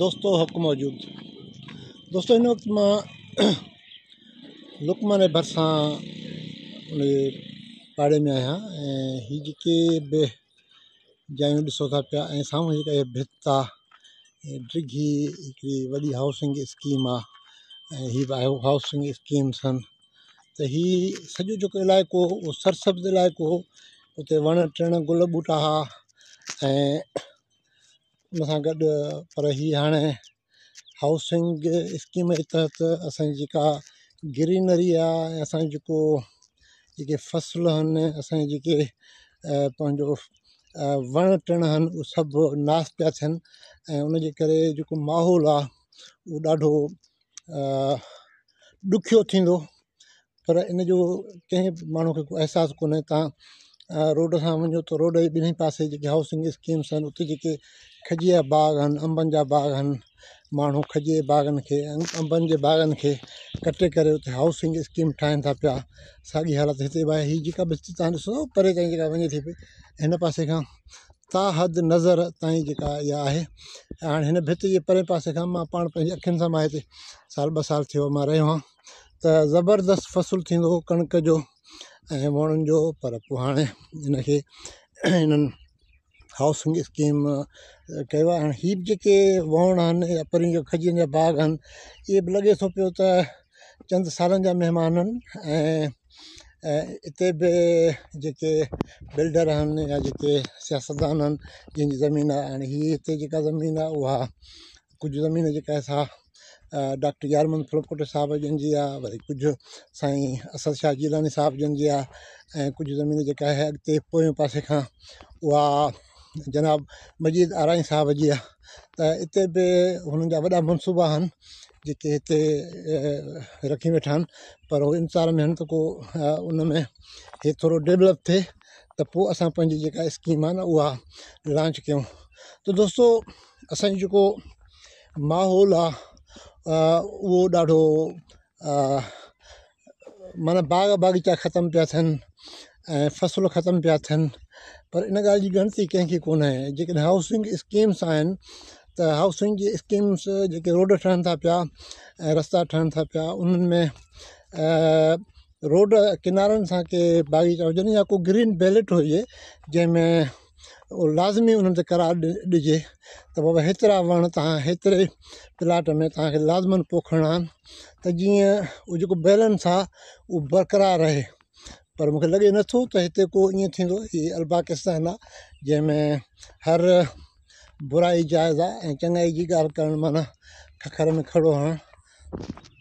दोस्तो حق موجود दोस्तो ان وقت मां लुकमान जे भरिसां उन पाड़े में आहियां ऐं हीअ जेके बि जायूं ॾिसो था पिया ऐं साम्हूं जेका इहा भित आहे ड्रिगी हिकिड़ी वॾी हाउसिंग स्कीम आहे ऐं इहा बि आहे हाउसिंग स्कीम्स आहिनि त हीउ सॼो जेको इलाइक़ो सां गॾु पर हीअ हाणे हाउसिंग स्कीम जे तहत असांजी जेका ग्रीनरी आहे ऐं असांजो जेको जेके फ़सुलु आहिनि असांजे जेके पंहिंजो वण टिण आहिनि उहे सभु नास पिया थियनि ऐं उनजे करे जेको माहौल आहे उहो ॾाढो ॾुखियो थींदो पर इन जो कंहिं माण्हू खे को अहसासु कोन्हे तव्हां रोड सां वञो त रोड जी ॿिन्ही पासे जेके हाउसिंग स्कीम्स आहिनि उते जेके खजी जा बाग आहिनि अंबनि जा बाग़ आहिनि माण्हू खॼीअ जे बाग़नि खे अंबनि जे बागनि खे कटे करे उते हाउसिंग स्कीम ठाहिनि था पिया साॻी हालत हिते बि आहे हीअ जेका बिस्ती तव्हां ॾिसो परे ताईं जेका वञे थी पई हिन पासे खां ता हद नज़र ताईं जेका इहा आहे ऐं हाणे हिन भित जे परे पासे खां मां पाण पंहिंजी अखियुनि सां मां साल ॿ साल थियो मां रहियो आहियां त ज़बरदस्तु फ़सुलु थींदो कणिक जो ऐं वणनि जो पर पोइ हाणे इनखे हिननि हाउसिंग स्कीम कयो आहे हाणे हीअ बि जेके वण आहिनि या परीं जो खजियुनि जा बाग आहिनि इहे बि लॻे थो पियो त चंद सालनि जा महिमान आहिनि ऐं हिते बि जेके बिल्डर आहिनि या जेके सियासतदान आहिनि जंहिंजी ज़मीन आहे हाणे हीअ हिते जेका ज़मीन आहे उहा कुझु ज़मीन जेका आहे सा డాక్టర్ యార్మన్ ఫ్లోర్కోర్టె సాహబ్ జనజియా వరి కుజ్ సాయి అసద్ షా గీదాని సాబ్ జనజియా కుజ్ జమీన్ జక హే అతే పోయ పాసే ఖా వా జనబ్ మజీద్ అరాయి సాబ్ జనజియా త ఇతే బ హన జా వడా మున్సుబ హన్ జికే ఇతే రఖి బిఠన్ పర్ ఓ ఇంతారో మే హన్ తకో ఉన్మే ఏ థో డెవలప్ థే త పో ఆస పంజి జక స్కీమ్ హనా వా లాంచ్ క్యో తో దోస్తో అసన్ జోకో మాహౌలా वो ॾाढो माना बाग बागीचा ख़तमु पिया थियनि ऐं फ़सुलु ख़तमु पिया पर इन गाल जी ॻणती कंहिंखे कोन्हे जेकॾहिं हाउसिंग स्कीम्स आहिनि त हाउसिंग जी स्कीम्स जेके रोड ठहनि था पिया ऐं रस्ता ठहनि था पिया उन्हनि में रोड किनार सां के बागीचा हुजनि या को ग्रीन बेलेट हो जैमें उहो लाज़मी उन्हनि ते करार ॾि ॾिजे त बाबा हेतिरा वण तव्हां हेतिरे प्लाट में तव्हांखे लाज़मन पोखणा आहिनि त जीअं उहो जेको बैलेंस आहे उहो बरक़रार रहे पर मूंखे लॻे नथो त हिते को ईअं थींदो हीअ अलबाकिस्तान आहे जंहिंमें हर बुराई जाइज़ आहे ऐं चङाई जी ॻाल्हि करणु माना खखर में खड़ो हणणु